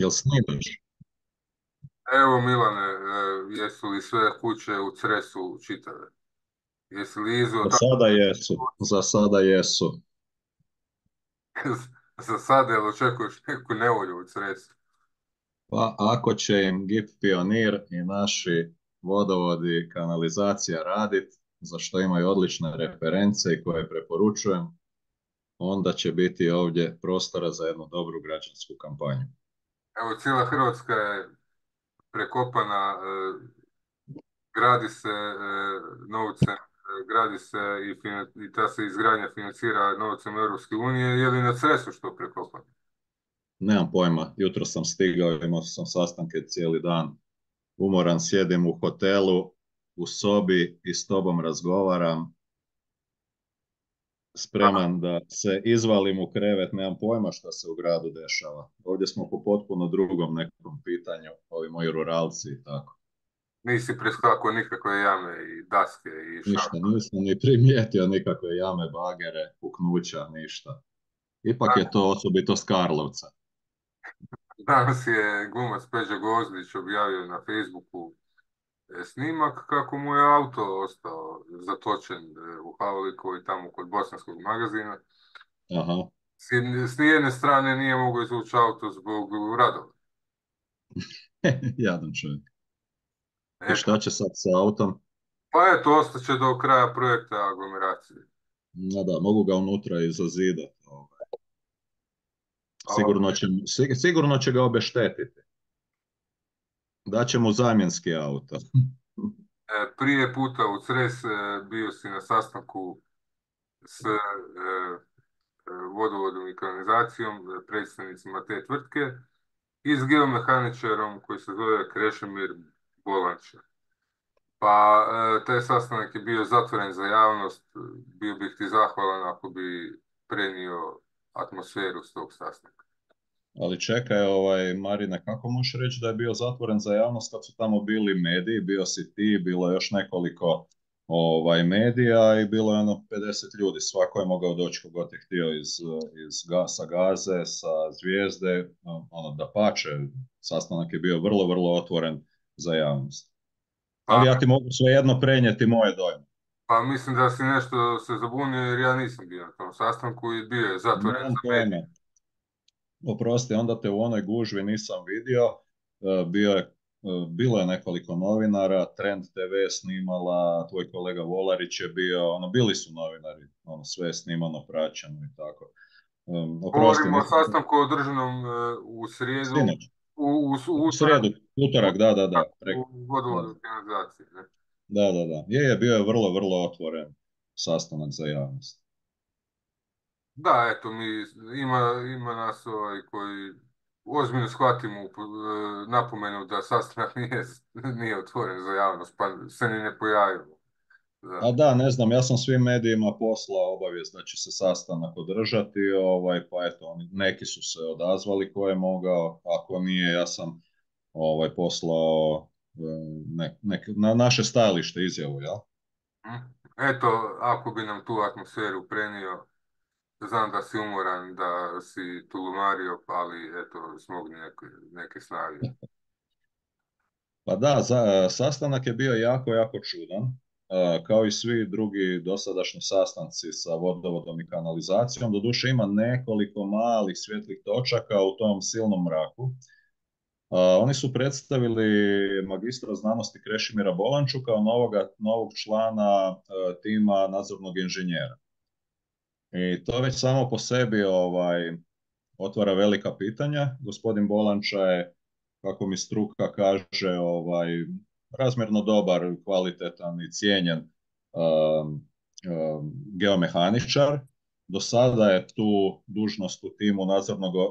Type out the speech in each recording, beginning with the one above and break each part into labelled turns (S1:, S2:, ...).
S1: Jel snimaš?
S2: Evo Milane, e, jesu li sve kuće u Cresu čitave? Jesi li izveo...
S1: Za sada jesu, za sada jesu.
S2: za sada, jel očekuješ neku nevolju u Cresu?
S1: Pa ako će im GIP Pionir i naši vodovodi i kanalizacija raditi, za što imaju odlične reference i koje preporučujem, onda će biti ovdje prostora za jednu dobru građansku kampanju.
S2: Evo, cijela Hrvatska je prekopana, e, gradi se e, novcem, e, gradi se i, ta se izgradnja financira novcem Europske unije, je li na Cresu što prekopano?
S1: Nemam pojma, jutro sam stigao, imao sam sastanke cijeli dan, umoran sjedim u hotelu, u sobi i s tobom razgovaram, spreman da se izvalim u krevet, nemam pojma što se u gradu dešava. Ovdje smo po potpuno drugom nekom pitanju, ovi moji ruralci i tako.
S2: Nisi preskako nikakve jame i daske i
S1: šta? Ništa, nisam ni primijetio nikakve jame, bagere, puknuća, ništa. Ipak je to osobito s Karlovca.
S2: Danas je glumac Peđa Gozdić objavio na Facebooku snimak kako mu je auto ostao zatočen e, u Havliku i tamo kod bosanskog magazina.
S1: Aha.
S2: S nijedne strane nije mogao izvući auto zbog radova.
S1: Jadan čovjek. I šta će sad sa autom?
S2: Pa eto, ostaće do kraja projekta aglomeracije.
S1: No da, mogu ga unutra i zazidati. Sigurno će, sigurno će ga obeštetiti. Daće mu zamjenski auto.
S2: E, prije puta u Cres e, bio si na sastanku s e, vodovodom i kanalizacijom, predstavnicima te tvrtke i s geomehaničarom koji se zove Krešemir Bolanča. Pa taj sastanak je bio zatvoren za javnost, bio bih ti zahvalan ako bi prenio atmosferu s tog sastanka.
S1: Ali čekaj, ovaj, Marine, kako možeš reći da je bio zatvoren za javnost kad su tamo bili mediji, bio si ti, bilo je još nekoliko ovaj, medija i bilo je ono 50 ljudi, svako je mogao doći kogod je htio iz, iz, sa gaze, sa zvijezde, ono da pače, sastanak je bio vrlo, vrlo otvoren za javnost. Ali ja ti mogu svejedno prenijeti moje dojme.
S2: Pa mislim da si nešto se zabunio jer ja nisam bio na tom sastanku i bio je zatvoren za medije.
S1: Oprosti, onda te u onoj gužvi nisam vidio. E, bio je, e, bilo je nekoliko novinara, Trend TV snimala, tvoj kolega Volarić je bio, ono, bili su novinari, ono, sve je snimano, praćeno i tako.
S2: Um, oprosti, Govorimo o sastanku održanom u srijedu. U, u,
S1: u, u srijedu, utorak, da, da, da.
S2: Preko, u vodovodu ne?
S1: Da, da, da. Je, je, bio je vrlo, vrlo otvoren sastanak za javnost.
S2: Da, eto, mi, ima, ima nas ovaj koji ozbiljno shvatimo e, napomenu da sastanak nije, nije otvoren za javnost, pa se ni ne pojavimo.
S1: Da. A da, ne znam, ja sam svim medijima poslao obavijest da će se sastanak održati, ovaj, pa eto, neki su se odazvali ko je mogao, ako nije, ja sam ovaj, poslao e, ne, ne, na naše stajalište izjavu, jel?
S2: Hm? Eto, ako bi nam tu atmosferu prenio, Znam da si umoran, da si tulumario, ali eto, smogni neke, neke snage.
S1: Pa da, za, sastanak je bio jako, jako čudan. Kao i svi drugi dosadašnji sastanci sa vodovodom i kanalizacijom, doduše ima nekoliko malih svjetlih točaka u tom silnom mraku. Oni su predstavili magistra znanosti Krešimira Bolanču kao novoga, novog člana tima nadzornog inženjera. I to već samo po sebi ovaj, otvara velika pitanja. Gospodin Bolanča je, kako mi struka kaže, ovaj, razmjerno dobar, kvalitetan i cijenjen um, um, geomehaničar. Do sada je tu dužnost u timu nadzornog uh,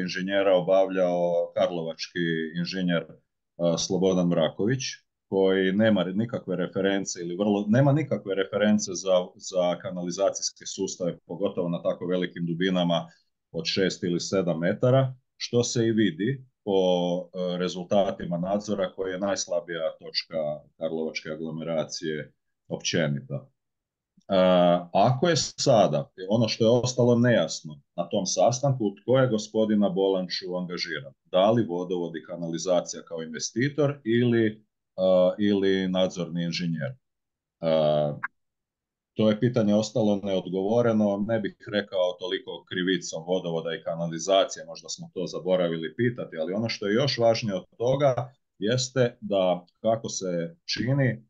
S1: inženjera obavljao karlovački inženjer uh, Slobodan Mraković koji nema nikakve reference ili vrlo, nema nikakve reference za, za kanalizacijske sustave, pogotovo na tako velikim dubinama od 6 ili 7 metara, što se i vidi po e, rezultatima nadzora koji je najslabija točka Karlovačke aglomeracije općenito. ako je sada, ono što je ostalo nejasno na tom sastanku, tko je gospodina Bolanču angažiran? Da li vodovod i kanalizacija kao investitor ili, ili nadzorni inženjer? To je pitanje ostalo neodgovoreno, ne bih rekao toliko krivicom vodovoda i kanalizacije, možda smo to zaboravili pitati, ali ono što je još važnije od toga jeste da kako se čini,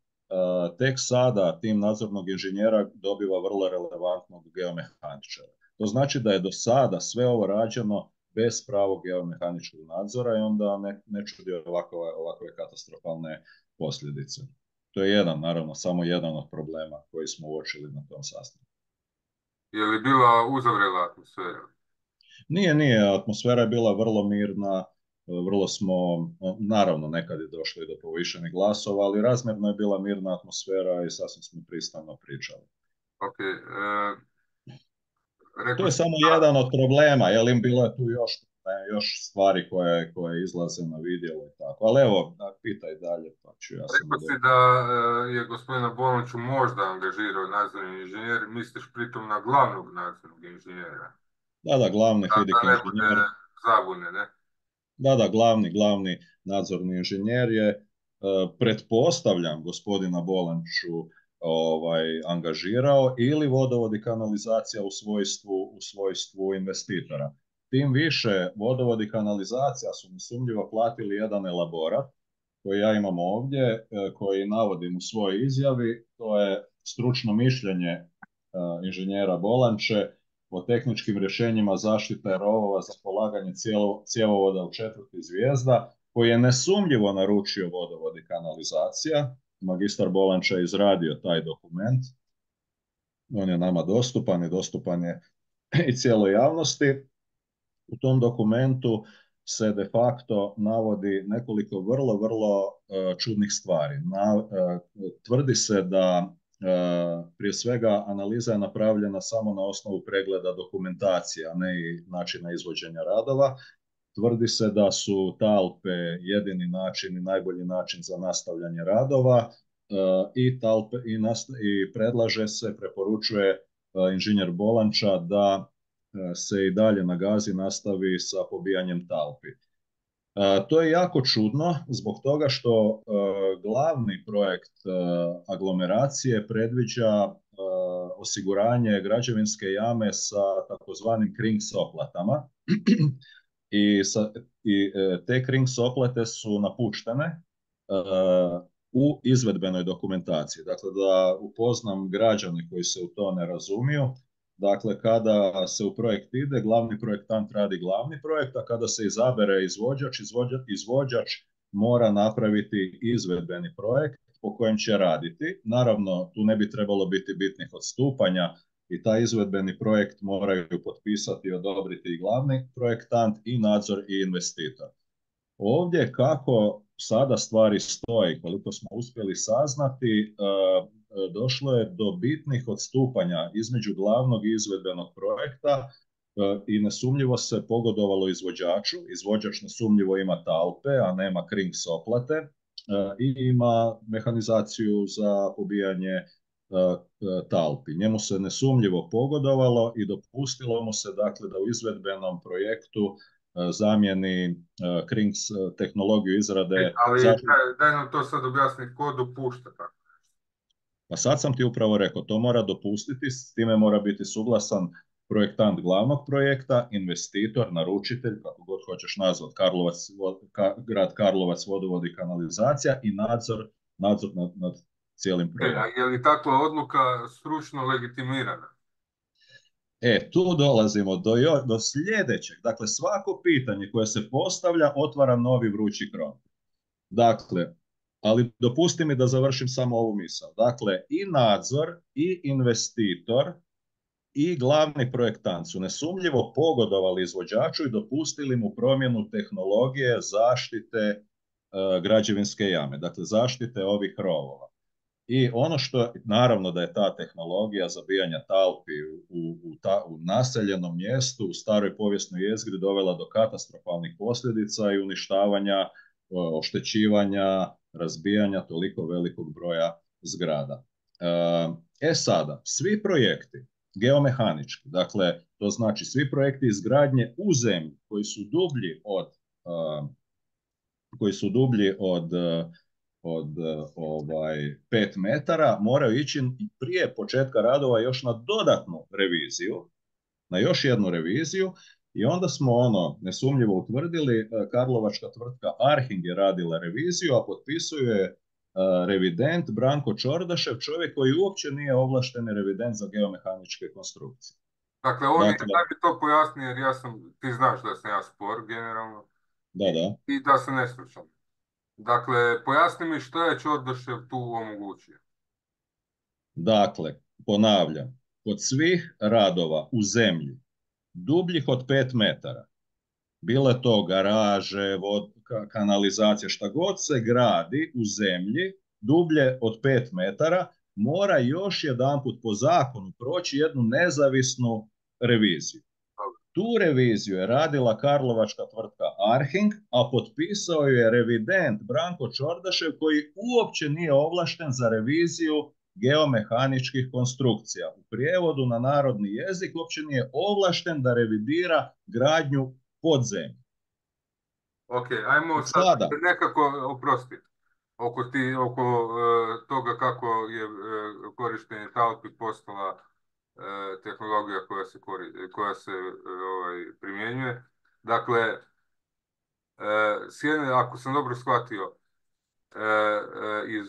S1: tek sada tim nadzornog inženjera dobiva vrlo relevantnog geomehaničara. To znači da je do sada sve ovo rađeno bez pravog geomehaničkog nadzora i onda ne, ne čudi ovakve, ovakve katastrofalne posljedice. To je jedan, naravno, samo jedan od problema koji smo uočili na tom sastanku.
S2: Je li bila uzavrela atmosfera?
S1: Nije, nije. Atmosfera je bila vrlo mirna, vrlo smo, naravno nekad je došlo i do povišenih glasova, ali razmjerno je bila mirna atmosfera i sasvim smo pristano pričali.
S2: Ok,
S1: e, to je samo jedan od problema, je li bilo je tu još, još stvari koje, koje izlaze na vidjelo i tako, ali evo, pitaj dalje, pa ću ja
S2: Rekao si da e, je gospodina Bolonču možda angažirao nadzorni inženjer, misliš pritom na glavnog nadzornog inženjera?
S1: Da, da, glavni fidik inženjer.
S2: Zabune, ne?
S1: Da, da, glavni, glavni nadzorni inženjer je, e, pretpostavljam, gospodina Bolanču ovaj, angažirao ili vodovod i kanalizacija u svojstvu, u svojstvu investitora. Tim više vodovod i kanalizacija su nesumnjivo platili jedan elaborat koji ja imam ovdje, e, koji navodim u svojoj izjavi, to je stručno mišljenje e, inženjera Bolanče o tehničkim rješenjima zaštite rovova za polaganje cjevovoda u četvrti zvijezda, koji je nesumljivo naručio vodovod i kanalizacija. Magistar Bolanča je izradio taj dokument. On je nama dostupan i dostupan je i cijeloj javnosti. U tom dokumentu se de facto navodi nekoliko vrlo, vrlo e, čudnih stvari. Na, e, tvrdi se da E, prije svega analiza je napravljena samo na osnovu pregleda dokumentacije, a ne i načina izvođenja radova. Tvrdi se da su talpe jedini način i najbolji način za nastavljanje radova e, i, talpe, i, i predlaže se, preporučuje e, inženjer Bolanča da se i dalje na gazi nastavi sa pobijanjem talpi. To je jako čudno zbog toga što e, glavni projekt e, aglomeracije predviđa e, osiguranje građevinske jame sa takozvanim kring soplatama i, sa, i te kring soplate su napuštene u izvedbenoj dokumentaciji. Dakle, da upoznam građane koji se u to ne razumiju, Dakle, kada se u projekt ide, glavni projektant radi glavni projekt, a kada se izabere izvođač, izvođač, izvođač mora napraviti izvedbeni projekt po kojem će raditi. Naravno, tu ne bi trebalo biti bitnih odstupanja i taj izvedbeni projekt moraju potpisati i odobriti i glavni projektant i nadzor i investitor. Ovdje kako sada stvari stoje, koliko smo uspjeli saznati, E, došlo je do bitnih odstupanja između glavnog i izvedbenog projekta e, i nesumnjivo se pogodovalo izvođaču. Izvođač nesumnjivo ima talpe, a nema kring soplate e, i ima mehanizaciju za pobijanje talpi. Njemu se nesumnjivo pogodovalo i dopustilo mu se dakle da u izvedbenom projektu zamijeni Krings tehnologiju izrade.
S2: ali daj, nam to sad objasniti, ko dopušta tako?
S1: Pa sad sam ti upravo rekao, to mora dopustiti, s time mora biti suglasan projektant glavnog projekta, investitor, naručitelj, kako god hoćeš nazvat, Karlovac, grad Karlovac, vodovod i kanalizacija i nadzor, nadzor nad, nad cijelim projektom.
S2: je li takva odluka stručno legitimirana?
S1: E, tu dolazimo do, do sljedećeg. Dakle, svako pitanje koje se postavlja otvara novi vrući krom. Dakle, ali dopusti mi da završim samo ovu misao. Dakle, i nadzor, i investitor, i glavni projektant su nesumljivo pogodovali izvođaču i dopustili mu promjenu tehnologije zaštite e, građevinske jame, dakle zaštite ovih rovova. I ono što, naravno da je ta tehnologija zabijanja talpi u, u, ta, u naseljenom mjestu, u staroj povijesnoj jezgri dovela do katastrofalnih posljedica i uništavanja, oštećivanja, razbijanja toliko velikog broja zgrada. E sada, svi projekti geomehanički, dakle, to znači svi projekti izgradnje u zemlji koji su dublji od koji su dublji od od ovaj, 5 metara moraju ići prije početka radova još na dodatnu reviziju, na još jednu reviziju i onda smo ono nesumnjivo utvrdili, e, Karlovačka tvrtka Arhing je radila reviziju, a potpisuje e, revident Branko Čordašev, čovjek koji uopće nije ovlašteni revident za geomehaničke konstrukcije.
S2: Dakle, on dakle, je, bi to pojasnio, jer ja sam, ti znaš da sam ja spor generalno.
S1: Da, da.
S2: I da se ne slučam. Dakle, pojasni mi što je Čordašev tu omogućio.
S1: Dakle, ponavljam, kod svih radova u zemlji, dubljih od 5 metara, bile to garaže, vod, kanalizacija, šta god se gradi u zemlji, dublje od 5 metara, mora još jedanput po zakonu proći jednu nezavisnu reviziju. Tu reviziju je radila Karlovačka tvrtka Arhing, a potpisao je revident Branko Čordašev koji uopće nije ovlašten za reviziju geomehaničkih konstrukcija. U prijevodu na narodni jezik uopće nije ovlašten da revidira gradnju podzemlja.
S2: Ok, ajmo sad Sada. nekako oprosti oko, ti, oko uh, toga kako je uh, korištenje talpi postala E, tehnologija koja se, koja se e, ovaj, primjenjuje. Dakle, e, ako sam dobro shvatio, iz,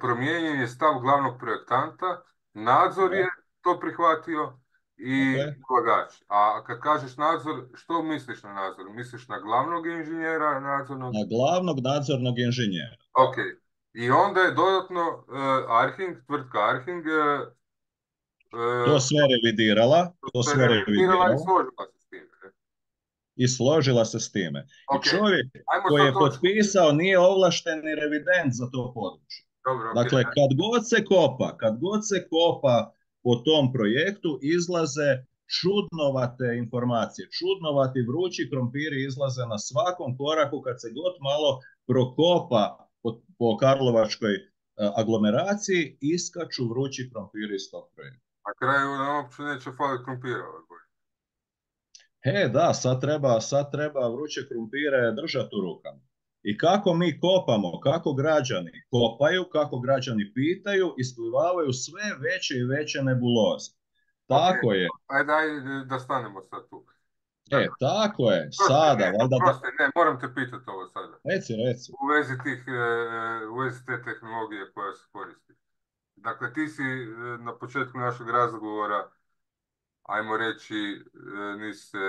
S2: promijenjen je stav glavnog projektanta, nadzor je to prihvatio i ulagač. A kad kažeš nadzor, što misliš na nadzor? Misliš na glavnog inženjera nadzornog?
S1: Na glavnog nadzornog inženjera.
S2: Ok. I onda je dodatno uh, Arhing, tvrtka Arhing, uh,
S1: to sve revidirala, to sve revidirala. I složila se s time. I čovjek koji je potpisao nije ovlašteni revident za to područje. dakle, kad god se kopa, kad god se kopa po tom projektu, izlaze čudnovate informacije, čudnovati vrući krompiri izlaze na svakom koraku kad se god malo prokopa po, Karlovačkoj e, aglomeraciji iskaču vrući krompiri iz tog projekta.
S2: Na kraju nam uopće neće faliti krumpira
S1: He, da, sad treba, sad treba vruće krumpire držati u rukama. I kako mi kopamo, kako građani kopaju, kako građani pitaju, isplivavaju sve veće i veće nebuloze. Tako je.
S2: Ajde, ajde da stanemo sad tu.
S1: E, tako je, sada.
S2: Ne, valjda ne, moram te pitati ovo sada.
S1: Reci, reci.
S2: U vezi, tih, e, u vezi te tehnologije koja se koristi. Dakle, ti si e, na početku našeg razgovora, ajmo reći, e, nisi se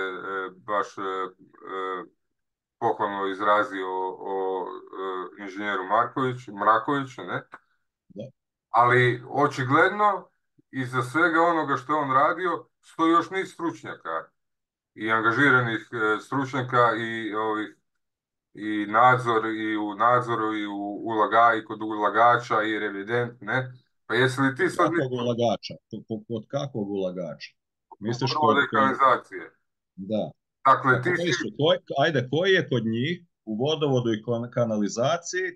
S2: baš pohvalno izrazio o inženjeru Markoviću, Mrakoviću, ne? Da. Ali očigledno, iza svega onoga što je on radio, stoji još niz stručnjaka i angažiranih e, stručnjaka i ovih i nadzor i u nadzoru i u ulaga i kod ulagača i revident, ne? Pa jesi li ti sad...
S1: Kakvog ulagača? Kod kakvog ulagača?
S2: Misliš kod... kanalizacije.
S1: Da.
S2: Dakle, ti
S1: si... ajde, koji je kod njih u vodovodu i kanalizaciji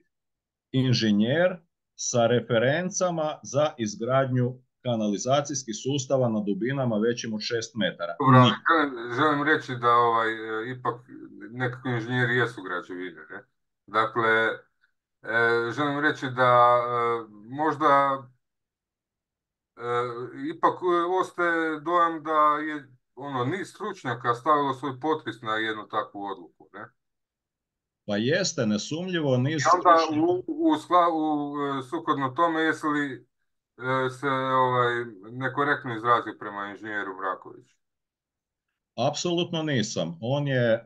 S1: inženjer sa referencama za izgradnju kanalizacijskih sustava na dubinama većim od 6 metara.
S2: Dobro, želim, reći da ovaj, e, ipak nekakvi inženjeri jesu građevine. Ne? Dakle, e, želim reći da e, možda ipak ostaje dojam da je ono, niz stručnjaka stavilo svoj potpis na jednu takvu odluku. Ne?
S1: Pa jeste, nesumljivo niz I
S2: onda u, u, u, sukladno tome jesu li se ovaj, nekorektno izrazio prema inženjeru Brakoviću?
S1: Apsolutno nisam. On je e,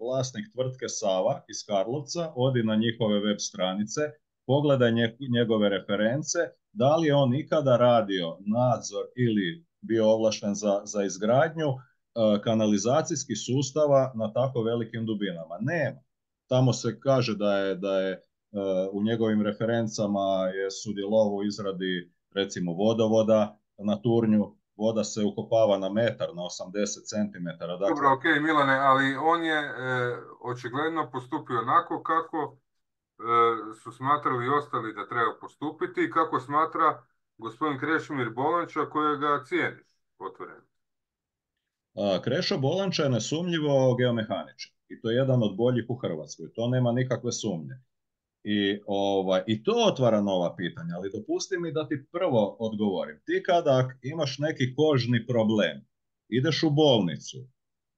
S1: vlasnik tvrtke Sava iz Karlovca, odi na njihove web stranice, pogledaj njegove reference, da li je on ikada radio nadzor ili bio ovlašten za, za izgradnju e, kanalizacijskih sustava na tako velikim dubinama. Nema. Tamo se kaže da je, da je u njegovim referencama je sudjelovao u izradi recimo vodovoda na turnju, voda se ukopava na metar, na 80 cm. Dakle...
S2: Dobro, ok, Milane, ali on je e, očigledno postupio onako kako su smatrali i ostali da treba postupiti i kako smatra gospodin Krešimir Bolanča kojega cijeniš otvoreno?
S1: Krešo Bolanča je nesumnjivo geomehaničar i to je jedan od boljih u Hrvatskoj. To nema nikakve sumnje. I, ovaj, I to otvara nova pitanja, ali dopusti mi da ti prvo odgovorim. Ti kada imaš neki kožni problem, ideš u bolnicu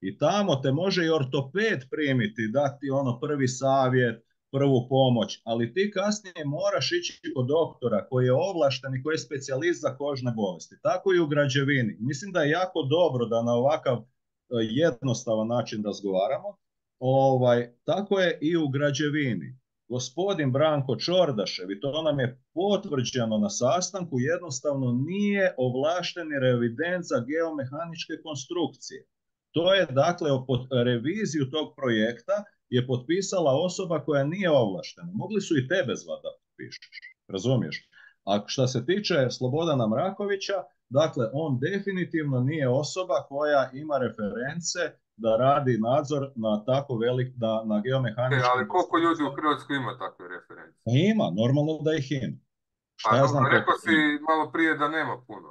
S1: i tamo te može i ortoped primiti, dati ono prvi savjet, prvu pomoć, ali ti kasnije moraš ići kod doktora koji je ovlašten i koji je specijalist za kožne bolesti. Tako i u građevini. Mislim da je jako dobro da na ovakav e, jednostavan način razgovaramo. Ovaj, tako je i u građevini. Gospodin Branko Čordašev, i to nam je potvrđeno na sastanku, jednostavno nije ovlašteni revident za geomehaničke konstrukcije. To je dakle pod reviziju tog projekta je potpisala osoba koja nije ovlaštena. Mogli su i tebe zvati da potpišeš, razumiješ? A što se tiče Slobodana Mrakovića, dakle, on definitivno nije osoba koja ima reference da radi nadzor na tako velik, da, na geomehaničkom...
S2: E, ali koliko ljudi u Hrvatskoj ima takve reference?
S1: Pa ima, normalno da ih ima.
S2: Šta pa, ja znam rekao si malo prije da nema puno.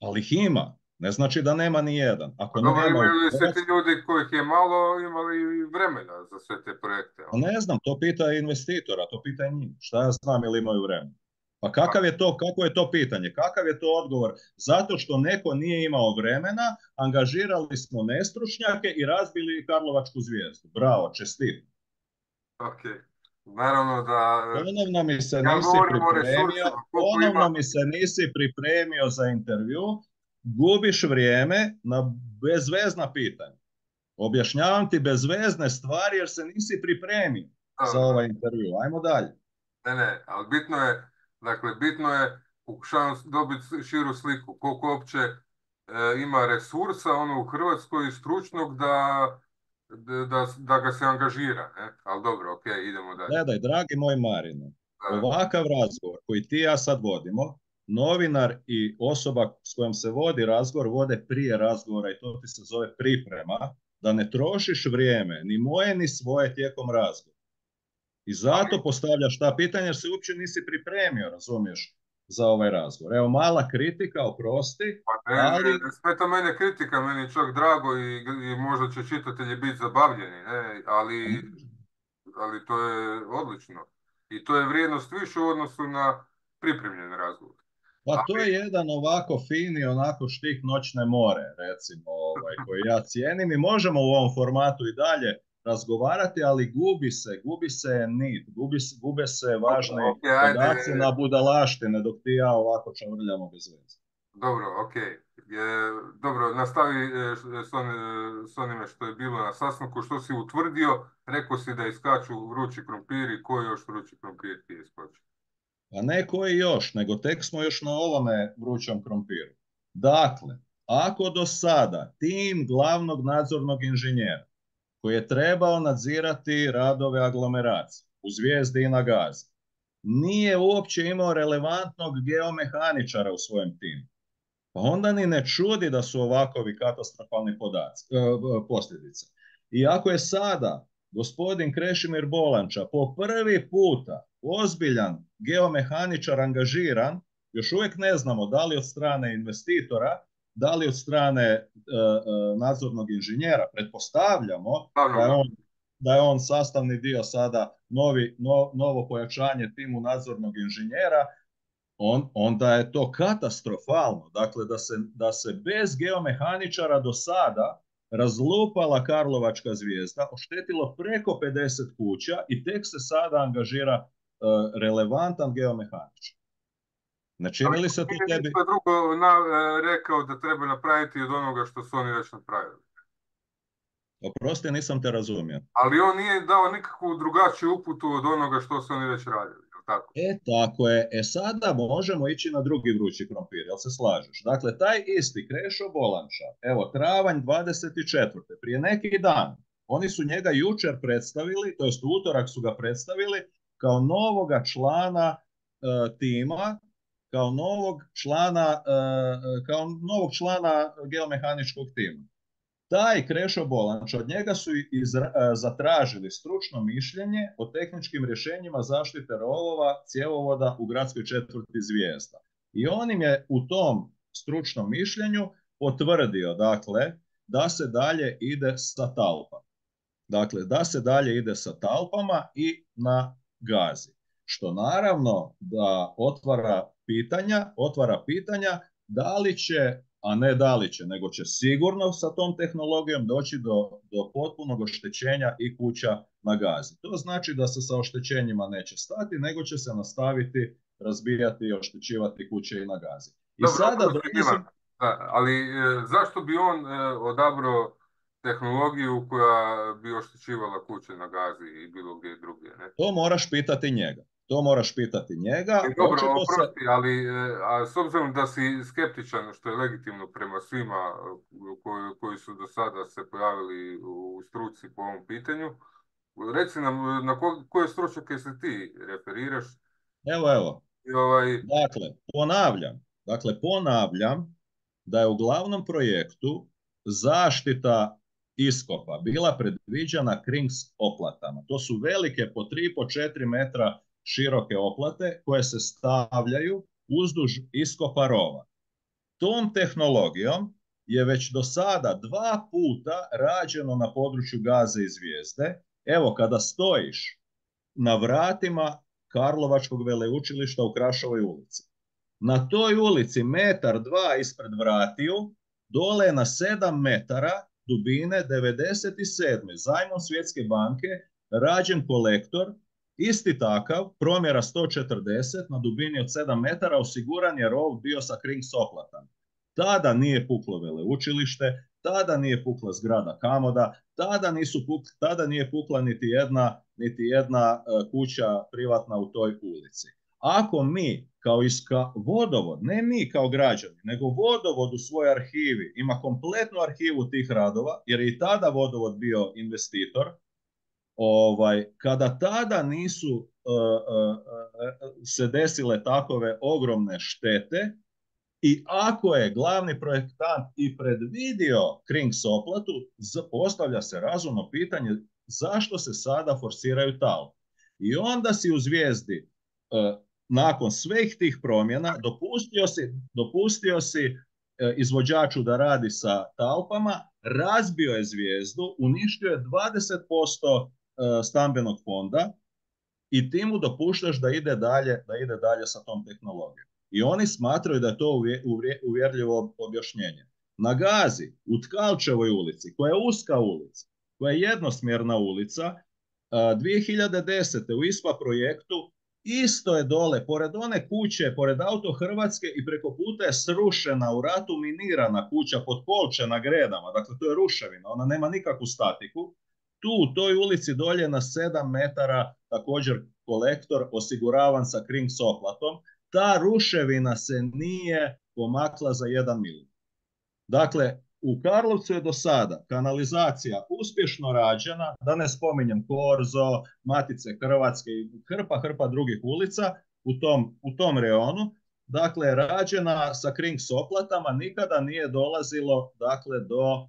S1: Ali ih ima. Ne znači da nema ni jedan. Ako
S2: Dobro, nema imaju se ti ljudi kojih je malo imali vremena za sve te projekte?
S1: Pa ne znam, to pita investitora, to pita njih. Šta ja znam ili imaju vremena? Pa kakav je to, kako je to pitanje? Kakav je to odgovor? Zato što neko nije imao vremena, angažirali smo nestručnjake i razbili Karlovačku zvijezdu. Bravo, čestit.
S2: Ok. Naravno da...
S1: Ponovno mi se nisi pripremio, ponovno mi se nisi pripremio za intervju, gubiš vrijeme na bezvezna pitanja. Objašnjavam ti bezvezne stvari jer se nisi pripremio za ovaj intervju. Ajmo dalje.
S2: Ne, ne, ali bitno je, dakle, bitno je, pokušavam dobiti širu sliku, koliko uopće e, ima resursa ono u Hrvatskoj stručnog da, da, da ga se angažira. Ne? Ali dobro, ok, idemo dalje.
S1: Gledaj, dragi moj Marino, ovakav razgovor koji ti ja sad vodimo, novinar i osoba s kojom se vodi razgovor vode prije razgovora i to ti se zove priprema, da ne trošiš vrijeme, ni moje ni svoje tijekom razgovora. I zato postavljaš ta pitanja jer se uopće nisi pripremio, razumiješ, za ovaj razgovor. Evo, mala kritika, oprosti.
S2: Pa ne, ali... ne, smeta mene kritika, meni je čak drago i, i možda će čitatelji biti zabavljeni, ne? Ali, ali to je odlično. I to je vrijednost više u odnosu na pripremljen razgovor.
S1: Pa to je jedan ovako fini, onako štih noćne more, recimo, ovaj, koji ja cijenim i možemo u ovom formatu i dalje razgovarati, ali gubi se, gubi se nit, gubi, gube se važne okay, podaci na budalaštine, dok ti ja ovako čavrljamo bez veze.
S2: Dobro, ok. dobro, nastavi e, s, on, s onime što je bilo na sastanku, što si utvrdio, rekao si da iskaču vrući krompiri, koji još vrući krompir ti je iskočio?
S1: A ne koji još, nego tek smo još na ovome vrućom krompiru. Dakle, ako do sada tim glavnog nadzornog inženjera koji je trebao nadzirati radove aglomeracije u zvijezdi i na gazi, nije uopće imao relevantnog geomehaničara u svojem timu. Pa onda ni ne čudi da su ovakovi katastrofalni podaci, e, posljedice. I ako je sada gospodin Krešimir Bolanča po prvi puta ozbiljan geomehaničar angažiran, još uvijek ne znamo da li od strane investitora, da li od strane e, e, nadzornog inženjera, pretpostavljamo da je, on, da je on sastavni dio sada novi, novo pojačanje timu nadzornog inženjera, on, onda je to katastrofalno. Dakle, da se, da se bez geomehaničara do sada razlupala Karlovačka zvijezda, oštetilo preko 50 kuća i tek se sada angažira E, relevantan geomehaničar. Ne čini li se to tebi...
S2: drugo na, e, rekao da treba napraviti od onoga što su oni već napravili.
S1: Oprosti, nisam te razumio.
S2: Ali on nije dao nikakvu drugačiju uputu od onoga što su oni već radili. Tako?
S1: E, tako je. E, sada možemo ići na drugi vrući krompir, jel se slažeš? Dakle, taj isti Krešo Bolanča, evo, travanj 24. Prije neki dan, oni su njega jučer predstavili, to jest utorak su ga predstavili, kao novoga člana e, tima, kao novog člana, e, kao novog člana geomehaničkog tima. Taj Krešo Bolanč, od njega su zatražili stručno mišljenje o tehničkim rješenjima zaštite rovova cjevovoda u gradskoj četvrti Zvijezda. I on im je u tom stručnom mišljenju potvrdio dakle da se dalje ide sa talpama. Dakle, da se dalje ide sa talpama i na gazi. Što naravno da otvara pitanja, otvara pitanja da li će, a ne da li će, nego će sigurno sa tom tehnologijom doći do, do potpunog oštećenja i kuća na gazi. To znači da se sa oštećenjima neće stati, nego će se nastaviti razbijati i oštećivati kuće i na gazi. I
S2: Dobro, sada ali e, zašto bi on e, odabrao tehnologiju koja bi oštećivala kuće na gazi i bilo gdje drugdje? Ne?
S1: To moraš pitati njega. To moraš pitati njega.
S2: I dobro, oprosti, ali e, a s obzirom da si skeptičan, što je legitimno prema svima koji, koji su do sada se pojavili u struci po ovom pitanju, reci nam na ko, koje stručnjake se ti referiraš?
S1: Evo, evo. I ovaj... Dakle, ponavljam. Dakle, ponavljam da je u glavnom projektu zaštita iskopa bila predviđena Krings oplatama. To su velike po 3 po 4 metra široke oplate koje se stavljaju uzduž iskopa rova. Tom tehnologijom je već do sada dva puta rađeno na području gaze i zvijezde. Evo, kada stojiš na vratima Karlovačkog veleučilišta u Krašovoj ulici. Na toj ulici metar dva ispred vratiju, dole na sedam metara dubine 97. zajmom Svjetske banke rađen kolektor, isti takav, promjera 140 na dubini od 7 metara, osiguran je rov bio sa kring soplatan. Tada nije puklo veleučilište, tada nije pukla zgrada Kamoda, tada, nisu tada nije pukla niti jedna, niti jedna e, kuća privatna u toj ulici. Ako mi kao iska vodovod, ne mi kao građani, nego vodovod u svojoj arhivi ima kompletnu arhivu tih radova, jer je i tada vodovod bio investitor, ovaj, kada tada nisu uh, uh, uh, se desile takove ogromne štete i ako je glavni projektant i predvidio Krings oplatu, postavlja se razumno pitanje zašto se sada forsiraju tal. I onda si u zvijezdi nakon svih tih promjena dopustio si, dopustio si e, izvođaču da radi sa talpama, razbio je zvijezdu, uništio je 20% e, stambenog fonda i ti mu dopuštaš da ide dalje, da ide dalje sa tom tehnologijom. I oni smatraju da je to uvjerljivo objašnjenje. Na Gazi, u Tkalčevoj ulici, koja je uska ulica, koja je jednosmjerna ulica, 2010. u ISPA projektu Isto je dole, pored one kuće, pored auto Hrvatske i preko puta je srušena u ratu minirana kuća pod Kolče na Gredama. Dakle, to je ruševina, ona nema nikakvu statiku. Tu, u toj ulici dolje na 7 metara, također kolektor osiguravan sa kring soplatom. Ta ruševina se nije pomakla za jedan milijun. Dakle, u Karlovcu je do sada kanalizacija uspješno rađena, da ne spominjem Korzo, Matice Hrvatske i hrpa, hrpa drugih ulica u tom, u tom reonu. Dakle, rađena sa kring soplatama, nikada nije dolazilo dakle, do,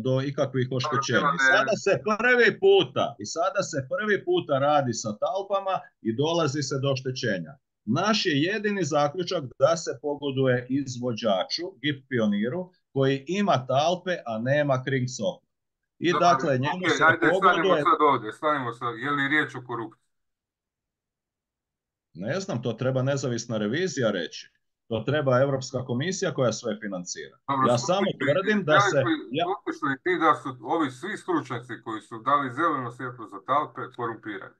S1: do ikakvih oštećenja. Sada se prvi puta, i sada se prvi puta radi sa talpama i dolazi se do oštećenja. Naš je jedini zaključak da se pogoduje izvođaču, GIP Pioniru, koji ima talpe, a nema kring I Dobar, dakle, njemu okay, se ajde, pogoduje...
S2: sad ovdje, stanimo sad, je li riječ o korupciji?
S1: Ne znam, to treba nezavisna revizija reći. To treba Europska komisija koja sve financira. Dobro, ja samo tvrdim da se... Ja...
S2: li ti da su ovi svi stručnjaci koji su dali zeleno svjetlo za talpe korumpirani?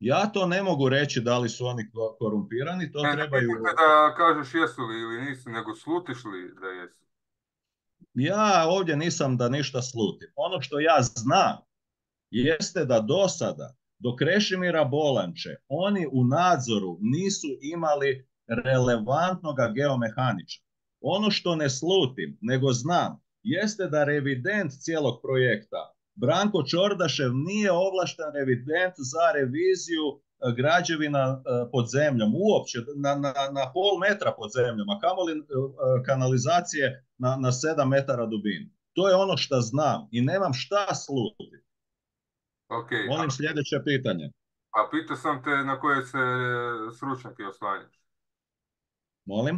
S1: Ja to ne mogu reći da li su oni korumpirani, to ne, trebaju...
S2: Ne da kažeš jesu li ili nisu, nego slutiš li da jesu?
S1: Ja ovdje nisam da ništa slutim. Ono što ja znam jeste da do sada, do Krešimira Bolanče, oni u nadzoru nisu imali relevantnog geomehaniča. Ono što ne slutim, nego znam, jeste da revident cijelog projekta Branko Čordašev nije ovlašten revident za reviziju e, građevina e, pod zemljom, uopće na, na, na pol metra pod zemljom, a kamoli e, kanalizacije na, na 7 metara dubinu. To je ono što znam i nemam šta slutiti.
S2: Okay,
S1: Molim sljedeće pitanje.
S2: A pitao sam te na koje se e, stručnjake oslanjaš?
S1: Molim?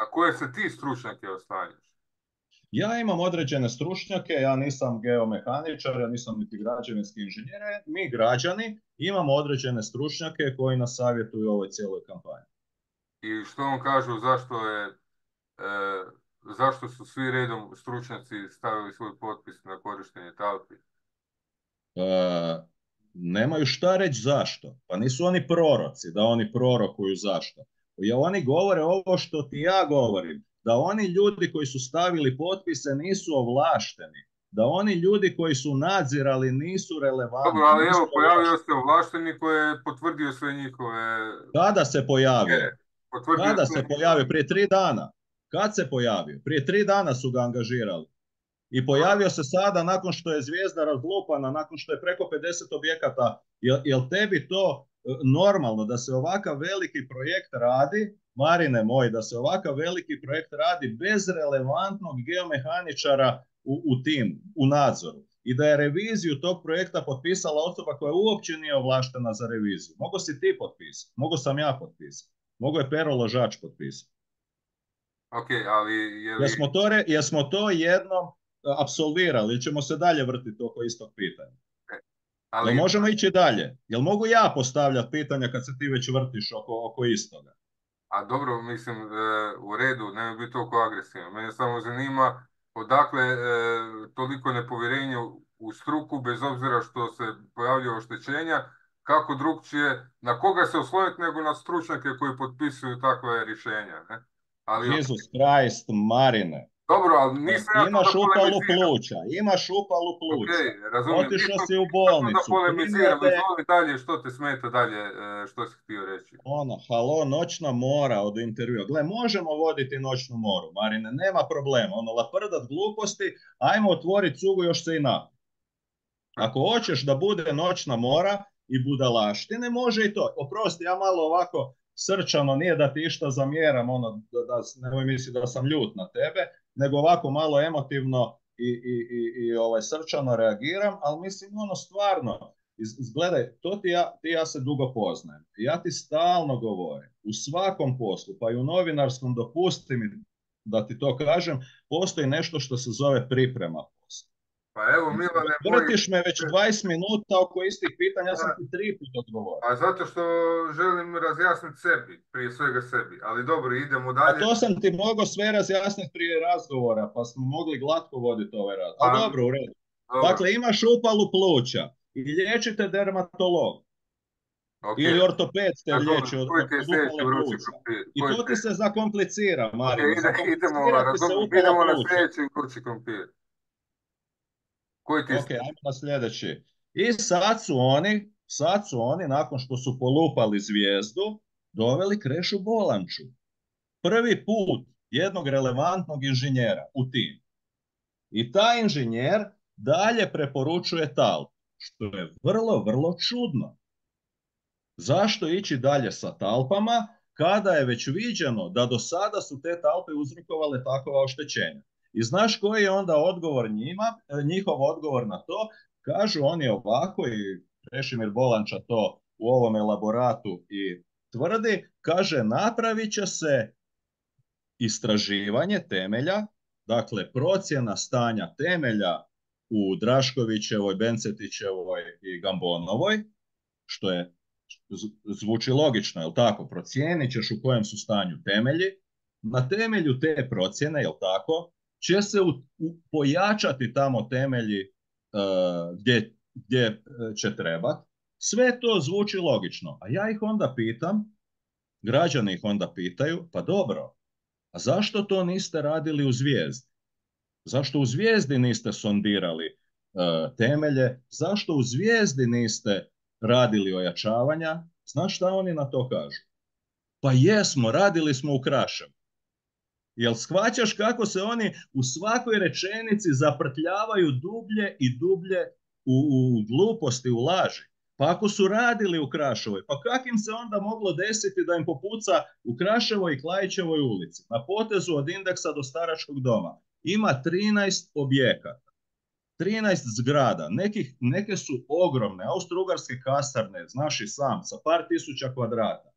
S2: Na koje se ti stručnjake oslanjaš?
S1: Ja imam određene stručnjake, ja nisam geomehaničar, ja nisam niti građevinski inženjer, mi građani imamo određene stručnjake koji nas savjetuju u ovoj cijeloj kampanji.
S2: I što on kažu zašto je, e, zašto su svi redom stručnjaci stavili svoj potpis na korištenje talpi?
S1: E, nemaju šta reći zašto. Pa nisu oni proroci, da oni prorokuju zašto. Jer oni govore ovo što ti ja govorim, da oni ljudi koji su stavili potpise nisu ovlašteni, da oni ljudi koji su nadzirali nisu relevantni.
S2: Dobro, ali evo, pojavio se ovlašteni koji je potvrdio sve njihove...
S1: Kada se pojavio? Kada se pojavio? Prije tri dana. Kad se pojavio? Prije tri dana su ga angažirali. I pojavio se sada nakon što je zvijezda razlupana, nakon što je preko 50 objekata. Jel, jel tebi to normalno da se ovakav veliki projekt radi, Marine moj, da se ovakav veliki projekt radi bez relevantnog geomehaničara u, u tim, u nadzoru. I da je reviziju tog projekta potpisala osoba koja uopće nije ovlaštena za reviziju. Mogu si ti potpisati, mogu sam ja potpisati, mogu je Pero Ložač potpisati.
S2: Ok, ali je li...
S1: jesmo, to, jesmo to jednom apsolvirali ili ćemo se dalje vrtiti oko istog pitanja? Ali... Jel možemo ići dalje? Jel mogu ja postavljati pitanja kad se ti već vrtiš oko, oko istoga?
S2: A dobro, mislim, e, u redu, ne biti toliko agresivan. Mene samo zanima odakle e, toliko nepovjerenje u struku, bez obzira što se pojavljaju oštećenja, kako drugčije, na koga se osloniti nego na stručnjake koji potpisuju takve rješenja. Ne?
S1: Ali, Jesus Christ, Marine.
S2: Dobro, ali nisam ja
S1: Imaš upalu pluća, imaš upalu pluća. Okay, razumijem. Otišao si u bolnicu.
S2: Da polemiziram, izvoli dalje, što te smeta dalje, e, što si htio reći?
S1: Ono, halo, noćna mora od intervjua. Gle, možemo voditi noćnu moru, Marine, nema problema. Ono, laprdat gluposti, ajmo otvoriti cugu još se i na. Ako hoćeš da bude noćna mora i budalaštine, može i to. Oprosti, ja malo ovako srčano, nije da ti išta zamjeram, ono, da, da, nemoj misli da sam ljut na tebe, nego ovako malo emotivno i, i, i, i ovaj, srčano reagiram, ali mislim ono stvarno, Gledaj, to ti ja, ti ja se dugo poznajem. Ja ti stalno govorim, u svakom poslu, pa i u novinarskom, dopusti mi da ti to kažem, postoji nešto što se zove priprema
S2: pa evo Milane...
S1: Vrtiš me već 20 minuta oko istih pitanja, ja sam ti tri puta odgovorio.
S2: A zato što želim razjasniti sebi, prije svega sebi. Ali dobro, idemo dalje.
S1: A to sam ti mogao sve razjasniti prije razgovora, pa smo mogli glatko voditi ovaj rad. A, dobro, u redu. Dakle, imaš upalu pluća i liječite dermatolog. Okay. Ili ortoped te liječi od, od pluća. I to ti se zakomplicira, Mario.
S2: Okay, idemo, idemo na sljedeći vrući krompir.
S1: Koji ti ok, ajmo na sljedeći. I sad su oni, sad su oni, nakon što su polupali zvijezdu, doveli Krešu Bolanču. Prvi put jednog relevantnog inženjera u tim. I taj inženjer dalje preporučuje tal, što je vrlo, vrlo čudno. Zašto ići dalje sa talpama kada je već viđeno da do sada su te talpe uzrokovale takova oštećenja? I znaš koji je onda odgovor njima, e, njihov odgovor na to? Kažu oni ovako i Rešimir Bolanča to u ovom elaboratu i tvrdi, kaže napravit će se istraživanje temelja, dakle procjena stanja temelja u Draškovićevoj, Bencetićevoj i Gambonovoj, što je zvuči logično, jel tako? Procijenit ćeš u kojem su stanju temelji. Na temelju te procjene, jel tako, će se u, pojačati tamo temelji uh, gdje, gdje e, će trebati. Sve to zvuči logično. A ja ih onda pitam, građani ih onda pitaju, pa dobro, a zašto to niste radili u zvijezdi? Zašto u zvijezdi niste sondirali uh, temelje? Zašto u zvijezdi niste radili ojačavanja? Znaš šta oni na to kažu? Pa jesmo, radili smo u Kraševu. Jel shvaćaš kako se oni u svakoj rečenici zaprtljavaju dublje i dublje u, u gluposti, u laži? Pa ako su radili u Kraševoj, pa kak im se onda moglo desiti da im popuca u Kraševoj i Klajićevoj ulici, na potezu od indeksa do staračkog doma? ima 13 objekata. 13 zgrada, nekih, neke su ogromne, austro-ugarske kasarne, znaš i sam, sa par tisuća kvadrata.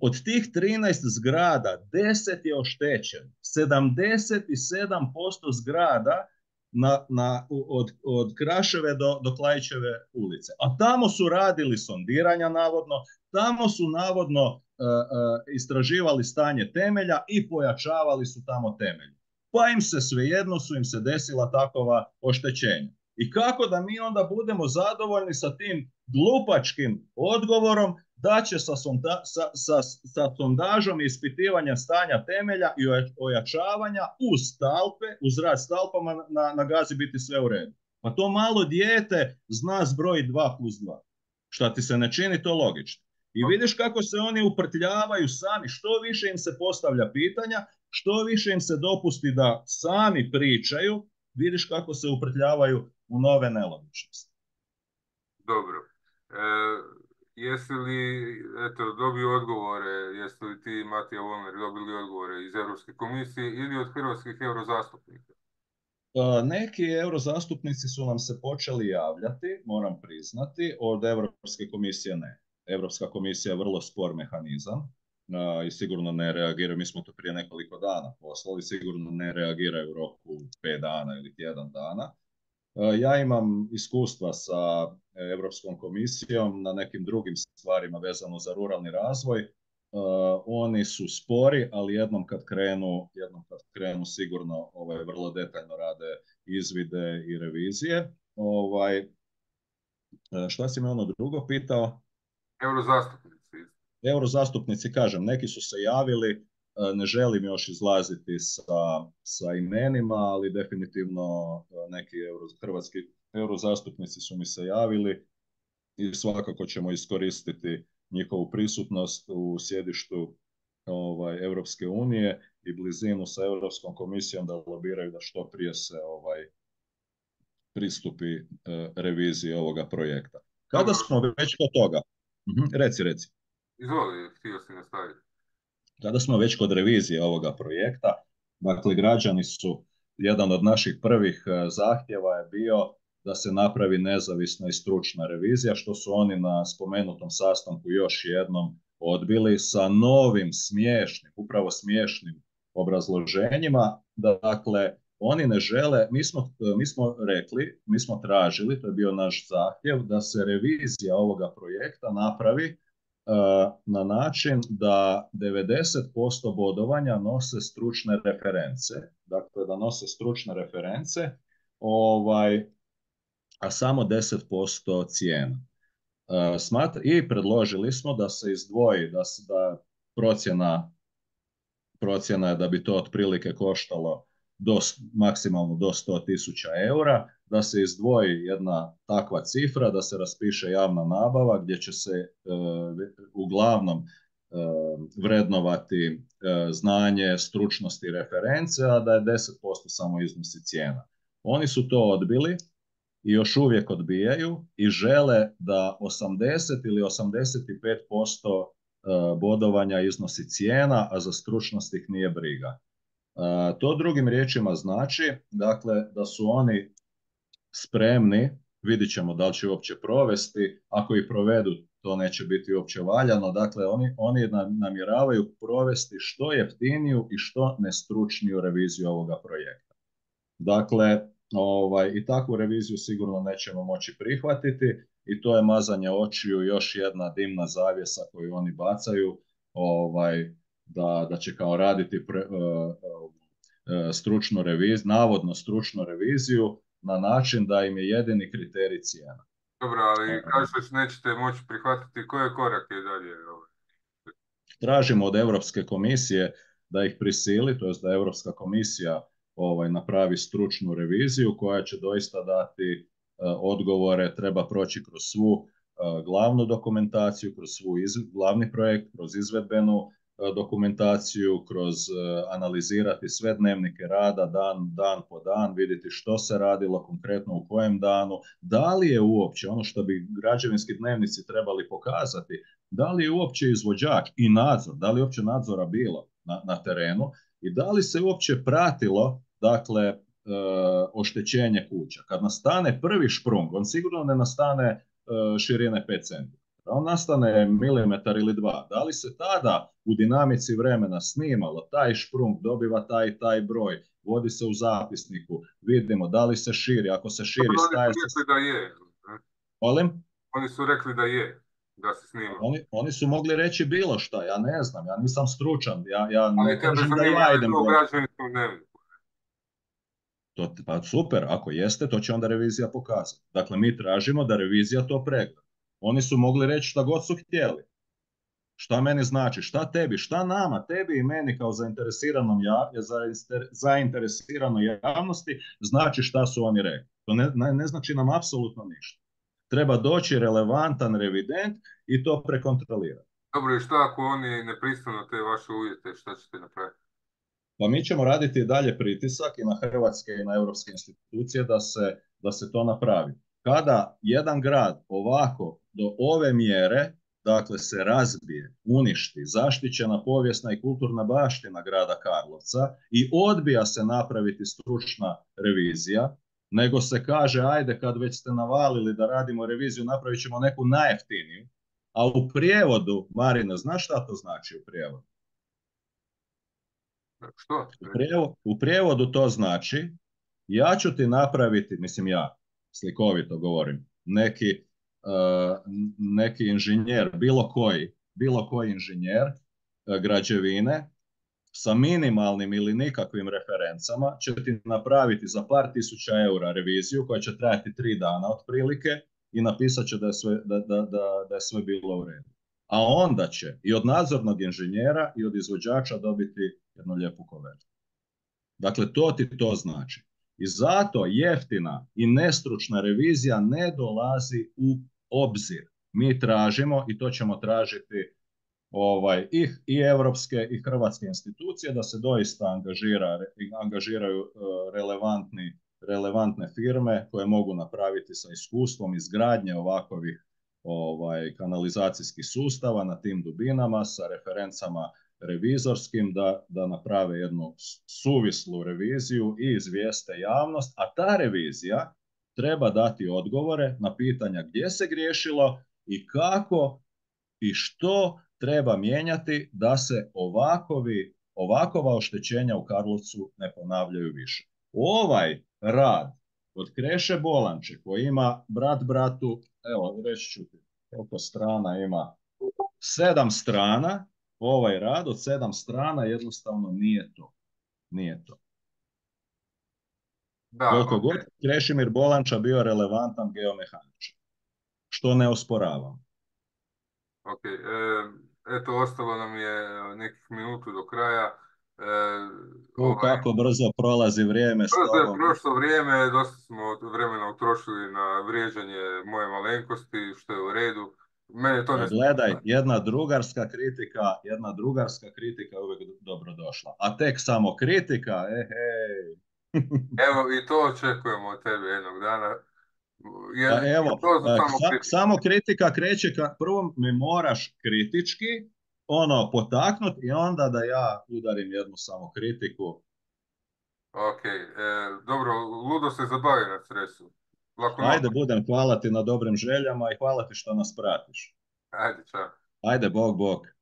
S1: Od tih 13 zgrada, 10 je oštećen. 77% zgrada na, na, od, od Kraševe do, do Klajićeve ulice. A tamo su radili sondiranja navodno, tamo su navodno uh, uh, istraživali stanje temelja i pojačavali su tamo temelj. Pa im se svejedno su im se desila takova oštećenja. I kako da mi onda budemo zadovoljni sa tim glupačkim odgovorom da će sa, sonda, sa, sa, sa sondažom ispitivanja stanja temelja i ojačavanja uz stalpe, uz rad stalpama na, na gazi biti sve u redu. Pa to malo dijete zna zbroj 2 plus 2. Šta ti se ne čini to logično. I vidiš kako se oni uprtljavaju sami, što više im se postavlja pitanja, što više im se dopusti da sami pričaju, vidiš kako se uprtljavaju u nove nelogičnosti.
S2: Dobro. E, jesi li eto, dobio odgovore, jesi li ti Matija Volner dobili odgovore iz Europske komisije ili od hrvatskih eurozastupnika?
S1: E, neki eurozastupnici su nam se počeli javljati, moram priznati, od Europske komisije ne. Europska komisija je vrlo spor mehanizam i sigurno ne reagiraju, mi smo to prije nekoliko dana poslali, sigurno ne reagiraju u roku 5 dana ili tjedan dana. Ja imam iskustva sa Europskom komisijom na nekim drugim stvarima vezano za ruralni razvoj. Oni su spori, ali jednom kad krenu, jednom kad krenu sigurno ovaj, vrlo detaljno rade izvide i revizije. Ovaj, šta si me ono drugo pitao?
S2: Eurozastupnici.
S1: Eurozastupnici, kažem, neki su se javili, e, ne želim još izlaziti sa, sa imenima, ali definitivno e, neki euro, hrvatski eurozastupnici su mi se javili i svakako ćemo iskoristiti njihovu prisutnost u sjedištu ovaj, Europske unije i blizinu sa Europskom komisijom da lobiraju da što prije se ovaj pristupi e, reviziji ovoga projekta. Kada smo već kod toga, Mhm, reci, reci.
S2: Izvoli, htio si nastaviti.
S1: Kada smo već kod revizije ovoga projekta, dakle, građani su, jedan od naših prvih e, zahtjeva je bio da se napravi nezavisna i stručna revizija, što su oni na spomenutom sastanku još jednom odbili sa novim smiješnim, upravo smiješnim obrazloženjima, dakle, oni ne žele, mi smo, mi smo rekli, mi smo tražili, to je bio naš zahtjev, da se revizija ovoga projekta napravi uh, na način da 90% bodovanja nose stručne reference, dakle da nose stručne reference, ovaj, a samo 10% cijena. Uh, smatra, I predložili smo da se izdvoji, da, da procjena, procjena je da bi to otprilike koštalo do, maksimalno do 100 tisuća eura, da se izdvoji jedna takva cifra, da se raspiše javna nabava gdje će se e, uglavnom e, vrednovati e, znanje, stručnost i reference, a da je 10% samo iznosi cijena. Oni su to odbili i još uvijek odbijaju i žele da 80 ili 85% bodovanja iznosi cijena, a za stručnost ih nije briga. To drugim riječima znači dakle, da su oni spremni, vidit ćemo da li će uopće provesti, ako ih provedu to neće biti uopće valjano, dakle oni, oni namjeravaju provesti što jeftiniju i što nestručniju reviziju ovoga projekta. Dakle, ovaj, i takvu reviziju sigurno nećemo moći prihvatiti i to je mazanje očiju još jedna dimna zavjesa koju oni bacaju ovaj, da, da će kao raditi pre, uh, stručnu reviziju, navodno stručnu reviziju na način da im je jedini kriterij cijena.
S2: Dobro, ali kažeš nećete moći prihvatiti koje korake dalje? Ovaj?
S1: Tražimo od Europske komisije da ih prisili, to je da Europska komisija ovaj, napravi stručnu reviziju koja će doista dati uh, odgovore, treba proći kroz svu uh, glavnu dokumentaciju, kroz svu iz, glavni projekt, kroz izvedbenu E, dokumentaciju, kroz e, analizirati sve dnevnike rada dan, dan po dan, vidjeti što se radilo konkretno u kojem danu, da li je uopće ono što bi građevinski dnevnici trebali pokazati, da li je uopće izvođač i nadzor, da li je uopće nadzora bilo na, na terenu i da li se uopće pratilo dakle, oštećenje kuća. Kad nastane prvi šprung, on sigurno ne nastane širine 5 cm. On nastane milimetar ili dva. Da li se tada u dinamici vremena snimalo, taj šprung dobiva taj taj broj, vodi se u zapisniku, vidimo da li se širi, ako se širi,
S2: staje se... da je.
S1: Molim?
S2: Oni su rekli da je, da se snima.
S1: Oni, oni su mogli reći bilo šta, ja ne znam, ja nisam stručan, ja, ja ne kažem da ja idem... To, pa super, ako jeste, to će onda revizija pokazati. Dakle, mi tražimo da revizija to pregleda. Oni su mogli reći šta god su htjeli. Šta meni znači? Šta tebi? Šta nama? Tebi i meni kao zainteresiranom ja, zainteresiranoj javnosti znači šta su oni rekli. To ne, ne, ne znači nam apsolutno ništa. Treba doći relevantan revident i to prekontrolirati.
S2: Dobro, i šta ako oni ne pristanu te vaše uvjete, šta ćete napraviti?
S1: Pa mi ćemo raditi dalje pritisak i na hrvatske i na europske institucije da se, da se to napravi. Kada jedan grad ovako do ove mjere dakle se razbije, uništi zaštićena povijesna i kulturna baština grada Karlovca i odbija se napraviti stručna revizija, nego se kaže ajde kad već ste navalili da radimo reviziju napravit ćemo neku najjeftiniju, a u prijevodu, Marina, znaš šta to znači u prijevodu?
S2: Što?
S1: U, u prijevodu to znači ja ću ti napraviti, mislim ja, slikovito govorim, neki E, neki inženjer, bilo koji, bilo koji inženjer e, građevine sa minimalnim ili nikakvim referencama će ti napraviti za par tisuća eura reviziju koja će trajati tri dana otprilike i napisat će da je sve, da, da, da, da je sve bilo u redu. A onda će i od nadzornog inženjera i od izvođača dobiti jednu lijepu kovertu. Dakle, to ti to znači. I zato jeftina i nestručna revizija ne dolazi u obzir. Mi tražimo i to ćemo tražiti ovaj, i, i europske i hrvatske institucije da se doista angažira, angažiraju e, relevantni, relevantne firme koje mogu napraviti sa iskustvom izgradnje ovakvih ovaj, kanalizacijskih sustava na tim dubinama sa referencama revizorskim da, da naprave jednu suvislu reviziju i izvijeste javnost, a ta revizija treba dati odgovore na pitanja gdje se griješilo i kako i što treba mijenjati da se ovakovi, ovakova oštećenja u Karlovcu ne ponavljaju više. Ovaj rad od Kreše Bolanče koji ima brat bratu, evo reći ću koliko strana ima, sedam strana, ovaj rad od sedam strana jednostavno nije to. Nije to. Da, Koliko okay. god Krešimir Bolanča bio relevantan geomehaničar. Što ne osporavam.
S2: Ok, e, eto ostalo nam je nekih minutu do kraja. E,
S1: ovaj, kako brzo prolazi vrijeme
S2: Brzo je prošlo vrijeme, dosta smo vremena utrošili na vrijeđanje moje malenkosti, što je u redu. Mene to ne
S1: Gledaj, jedna drugarska kritika, jedna drugarska kritika je uvijek dobro došla. A tek samo kritika, e, hej.
S2: Evo i to očekujemo od tebe jednog dana.
S1: Jer, pa evo, to samo, sa, kritika. samo kritika kreće ka prvo mi moraš kritički ono potaknuti i onda da ja udarim jednu samo kritiku.
S2: Ok, e, dobro, ludo se zabavi na stresu.
S1: Lako Ajde, budem, hvala ti na dobrim željama i hvala ti što nas pratiš.
S2: Ajde, čao.
S1: Ajde, bog, bog.